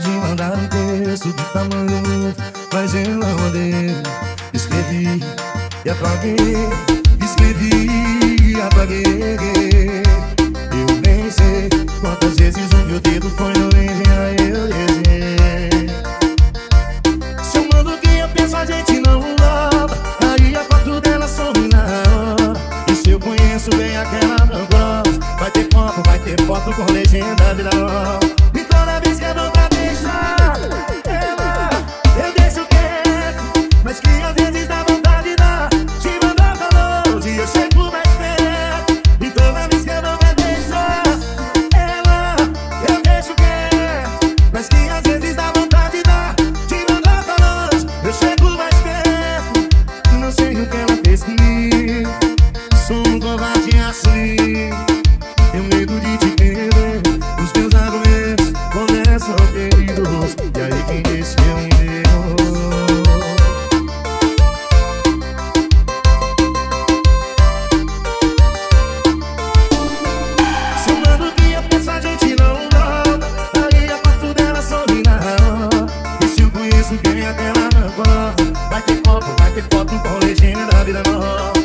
de mandar um texto de tamanho. Mas eu não mandei Escrevi e apaguei. Escrevi e apaguei. Eu nem sei quantas vezes o meu dedo foi no engenho eu desenhei Se eu mando o que eu penso a gente não lava Aí a foto dela some na hora. E se eu conheço bem aquela não Vai ter foto, vai ter foto com legenda vida dá vontade de dar Te mandar pra longe Eu chego mais perto Não sei o que ela fez Sou um covarde assim. Tenho medo de te perder. Os meus argumentos começam perdidos E aí quem disse que eu Vai ter foto, vai ter foto com legenda da vida nova